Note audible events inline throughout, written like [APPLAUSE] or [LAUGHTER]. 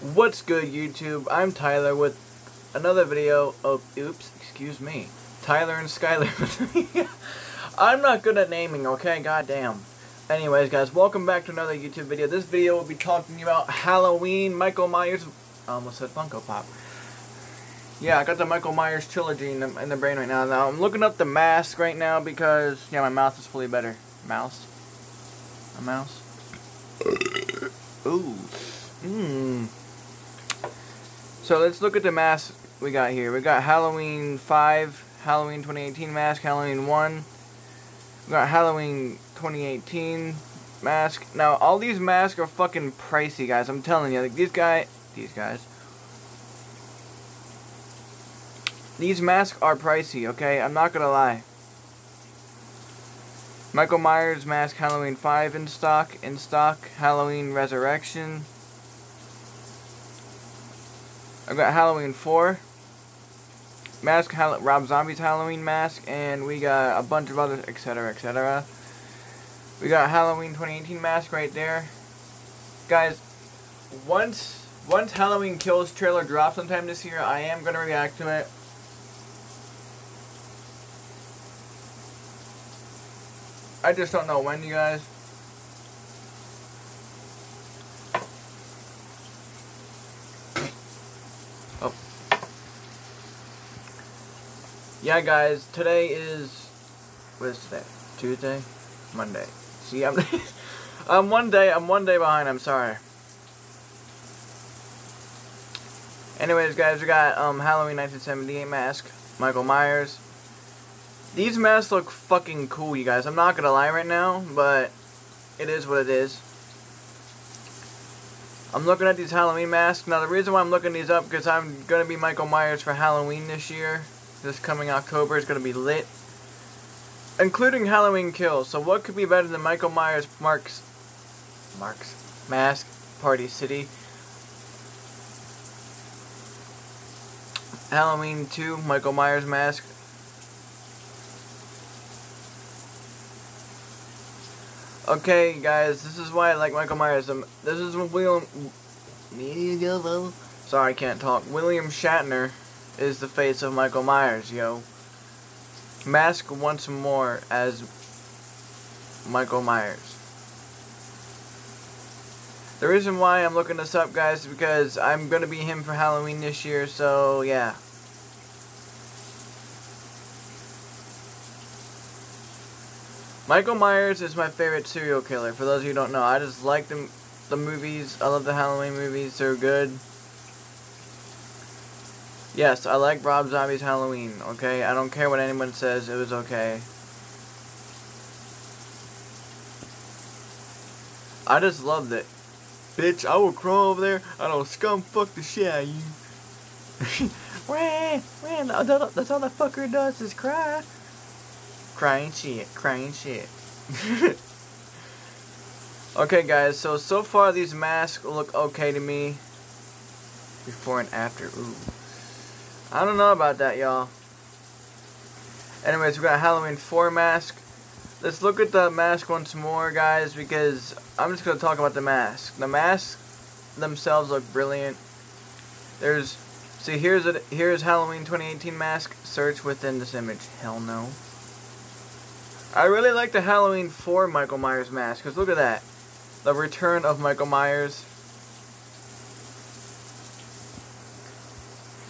What's good YouTube? I'm Tyler with another video of, oops, excuse me, Tyler and Skyler. [LAUGHS] I'm not good at naming, okay? Goddamn. Anyways guys, welcome back to another YouTube video. This video will be talking about Halloween, Michael Myers, I almost said Funko Pop. Yeah, I got the Michael Myers trilogy in the, in the brain right now. Now, I'm looking up the mask right now because, yeah, my mouth is fully better. Mouse? A mouse? Ooh. Mmm. So let's look at the masks we got here. We got Halloween 5, Halloween 2018 mask, Halloween 1. We got Halloween 2018 mask. Now, all these masks are fucking pricey, guys. I'm telling you. Like, these guys... These guys. These masks are pricey, okay? I'm not gonna lie. Michael Myers mask Halloween 5 in stock. In stock. Halloween Resurrection. I've got Halloween 4. Mask, Rob Zombie's Halloween mask, and we got a bunch of others, etc., etc. We got Halloween 2018 mask right there. Guys, once once Halloween Kills trailer drops sometime this year, I am going to react to it. I just don't know when, you guys. Yeah, guys, today is what is today? Tuesday, Monday. See, I'm [LAUGHS] I'm one day I'm one day behind. I'm sorry. Anyways, guys, we got um Halloween 1978 mask, Michael Myers. These masks look fucking cool, you guys. I'm not gonna lie right now, but it is what it is. I'm looking at these Halloween masks. Now, the reason why I'm looking these up because I'm gonna be Michael Myers for Halloween this year this coming October is going to be lit. Including Halloween Kills. So what could be better than Michael Myers Marks Marks Mask Party City? Halloween 2 Michael Myers Mask. Okay, guys, this is why I like Michael Myers. Um, this is William. Sorry, I can't talk. William Shatner is the face of Michael Myers, yo. Mask once more as Michael Myers. The reason why I'm looking this up, guys, is because I'm going to be him for Halloween this year, so yeah. Michael Myers is my favorite serial killer. For those of you who don't know, I just like the, the movies. I love the Halloween movies. They're good. Yes, I like Rob Zombie's Halloween, okay? I don't care what anyone says, it was okay. I just loved it. Bitch, I will crawl over there, I don't scum fuck the shit out of you. [LAUGHS] Ran, ran, that's all that fucker does is cry. Crying shit, crying shit. [LAUGHS] okay guys, so, so far these masks look okay to me. Before and after, ooh. I don't know about that, y'all. Anyways, we got Halloween 4 mask. Let's look at the mask once more, guys, because I'm just going to talk about the mask. The masks themselves look brilliant. There's, see, here's a, here's Halloween 2018 mask. Search within this image. Hell no. I really like the Halloween 4 Michael Myers mask, because look at that. The return of Michael Myers.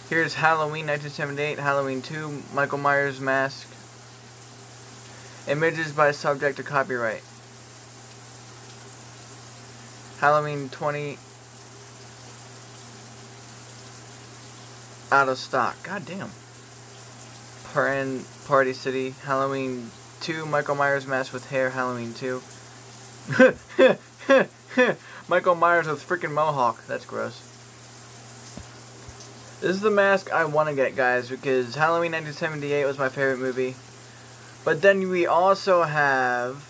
Here's Halloween 1978, Halloween 2, Michael Myers mask. Images by subject to copyright. Halloween 20 out of stock. God damn. Party City, Halloween 2, Michael Myers mask with hair, Halloween 2. [LAUGHS] Michael Myers with freaking mohawk. That's gross. This is the mask I want to get, guys, because Halloween 1978 was my favorite movie. But then we also have...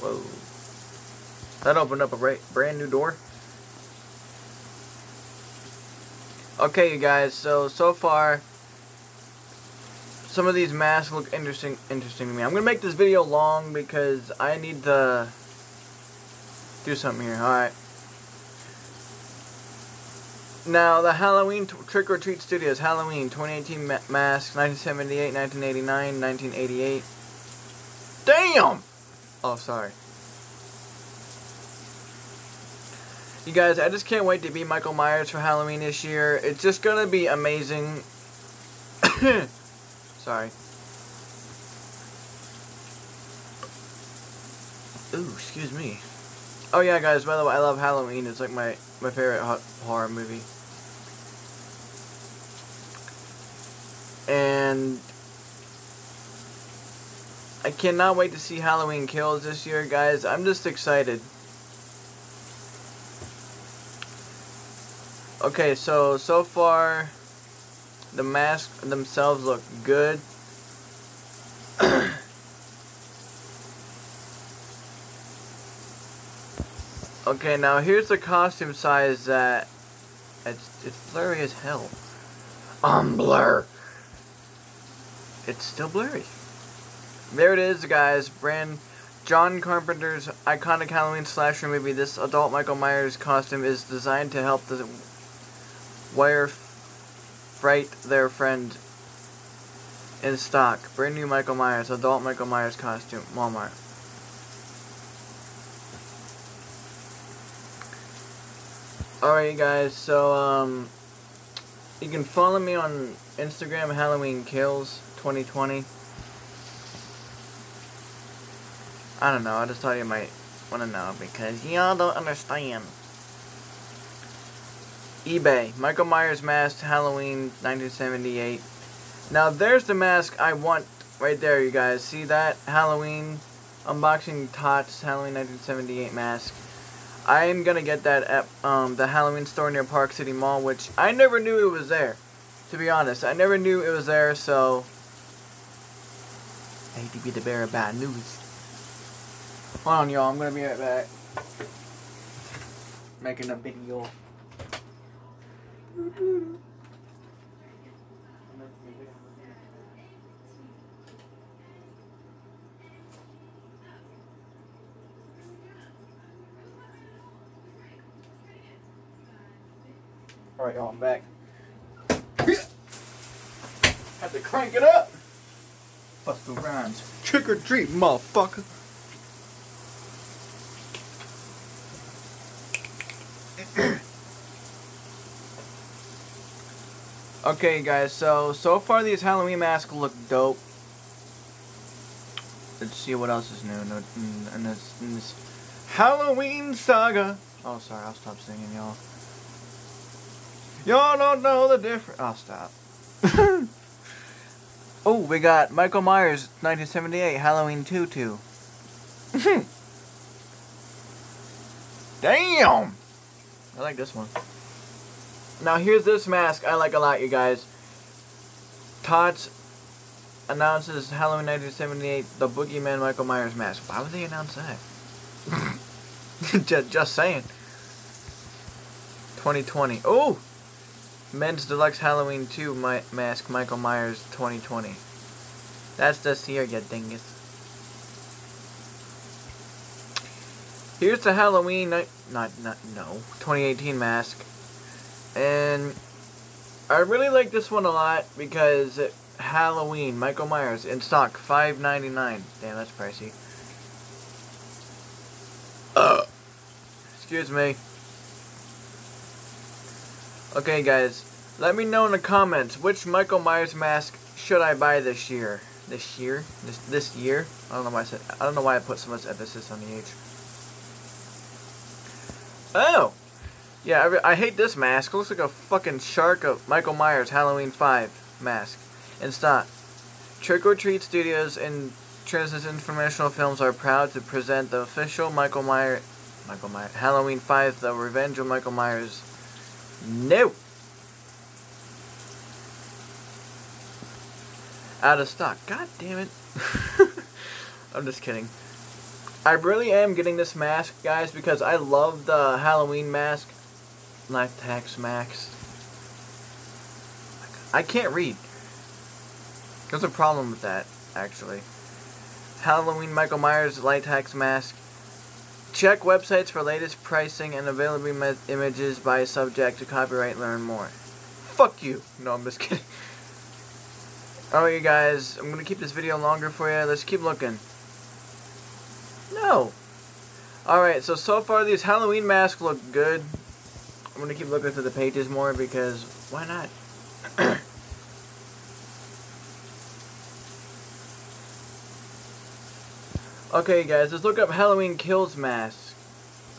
Whoa. That opened up a brand new door. Okay, you guys, so, so far, some of these masks look interesting interesting to me. I'm to make this video long because I need to do something here. Alright. Now, the Halloween Trick or Treat Studios, Halloween 2018 ma Mask, 1978, 1989, 1988. Damn! Oh, sorry. You guys, I just can't wait to be Michael Myers for Halloween this year. It's just gonna be amazing. [COUGHS] sorry. Ooh, excuse me. Oh yeah, guys, by the way, I love Halloween. It's like my, my favorite horror movie. And I cannot wait to see Halloween Kills this year, guys. I'm just excited. Okay, so, so far, the masks themselves look good. [COUGHS] okay, now here's the costume size that... It's, it's blurry as hell. I'm blur. It's still blurry. There it is, guys. Brand John Carpenter's iconic Halloween slasher movie. This adult Michael Myers costume is designed to help the wire fright their friend in stock. Brand new Michael Myers, adult Michael Myers costume, Walmart. Alright guys, so um you can follow me on Instagram Halloween Kills 2020. I don't know, I just thought you might want to know because y'all don't understand eBay. Michael Myers mask, Halloween 1978. Now there's the mask I want right there, you guys. See that? Halloween unboxing Tots Halloween 1978 mask. I am gonna get that at um, the Halloween store near Park City Mall, which I never knew it was there. To be honest, I never knew it was there, so I hate to be the bearer of bad news. Hold on, y'all. I'm gonna be right back. Making a video. Alright, y'all, I'm back. Have to crank it up. Busta Rhymes. Trick or treat, motherfucker. Okay, guys, so, so far these Halloween masks look dope. Let's see what else is new in, in, this, in this Halloween saga. Oh, sorry, I'll stop singing, y'all. Y'all don't know the difference. I'll stop. [LAUGHS] oh, we got Michael Myers, 1978, Halloween tutu. [LAUGHS] Damn! I like this one. Now here's this mask I like a lot, you guys. Tots announces Halloween 1978 the Boogeyman Michael Myers mask. Why would they announce that? [LAUGHS] just, just saying. 2020. Oh! Men's Deluxe Halloween 2 my, mask Michael Myers 2020. That's this year, you dingus. Here's the Halloween night. Not, not, no. 2018 mask. And I really like this one a lot because Halloween, Michael Myers, in stock, five ninety nine. Damn, that's pricey. Uh, excuse me. Okay, guys, let me know in the comments which Michael Myers mask should I buy this year. This year, this this year. I don't know why I said. I don't know why I put so much emphasis on the H. Oh. Yeah, I, I, hate this mask. It looks like a fucking shark of Michael Myers Halloween 5 mask. And stop. Trick or Treat Studios and Trancas International Films are proud to present the official Michael Myers Michael Myers Halloween 5 The Revenge of Michael Myers. No. Out of stock. God damn it. [LAUGHS] I'm just kidding. I really am getting this mask, guys, because I love the Halloween mask. Latex Max. I can't read. There's a problem with that, actually. Halloween Michael Myers Latex Mask. Check websites for latest pricing and available images by subject to copyright. Learn more. Fuck you. No, I'm just kidding. [LAUGHS] Alright, you guys. I'm to keep this video longer for you. Let's keep looking. No. Alright, so so far these Halloween masks look good. I'm to keep looking through the pages more because why not? [COUGHS] okay, guys, let's look up Halloween Kills mask.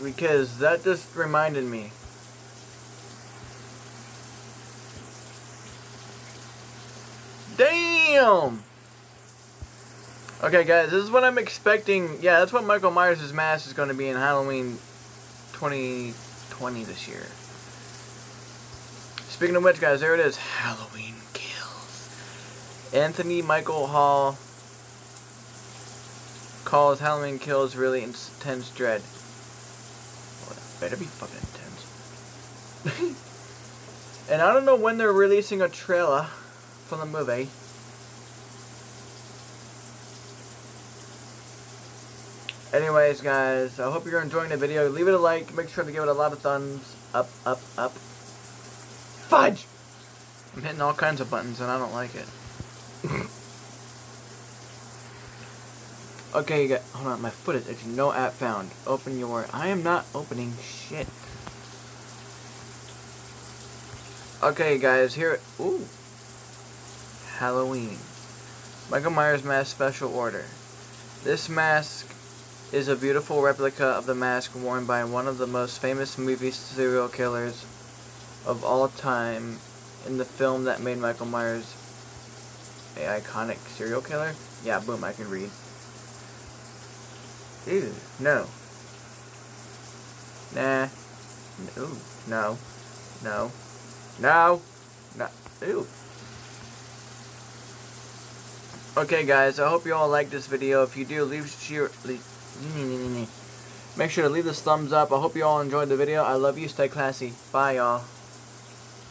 Because that just reminded me. Damn! Okay, guys, this is what I'm expecting. Yeah, that's what Michael Myers' mask is going to be in Halloween 2020 this year. Speaking of which, guys, there it is. Halloween Kills. Anthony Michael Hall calls Halloween Kills really intense dread. Well, better be fucking intense. [LAUGHS] and I don't know when they're releasing a trailer for the movie. Anyways, guys, I hope you're enjoying the video. Leave it a like. Make sure to give it a lot of thumbs up, up, up. Fudge! I'm hitting all kinds of buttons and I don't like it. [LAUGHS] okay, you got, hold on, my foot is itching. No app found. Open your, I am not opening shit. Okay, guys, here, ooh. Halloween. Michael Myers Mask Special Order. This mask is a beautiful replica of the mask worn by one of the most famous movie serial killers of all time in the film that made Michael Myers a iconic serial killer. Yeah, boom, I can read. Ew, no. Nah. Ooh, no. No. No. No. Ew. Okay, guys, I hope you all like this video. If you do, leave, share, leave [LAUGHS] Make sure to leave this thumbs up. I hope you all enjoyed the video. I love you. Stay classy. Bye, y'all.